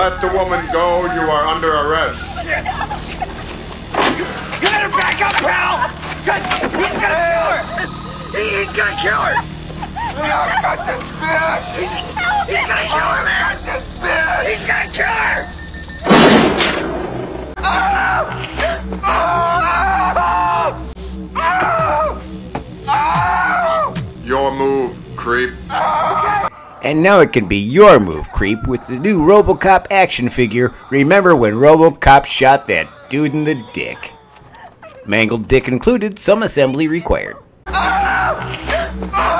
Let the woman go. You are under arrest. You better back up, pal! He's gonna kill her! He, he's gonna kill her! Got this bitch! He's, he's gonna kill her, man! this bitch! He's gonna kill her! Oh! Oh! Oh! Oh! Your move, creep. And now it can be your move, creep, with the new Robocop action figure. Remember when Robocop shot that dude in the dick? Mangled dick included, some assembly required. Oh!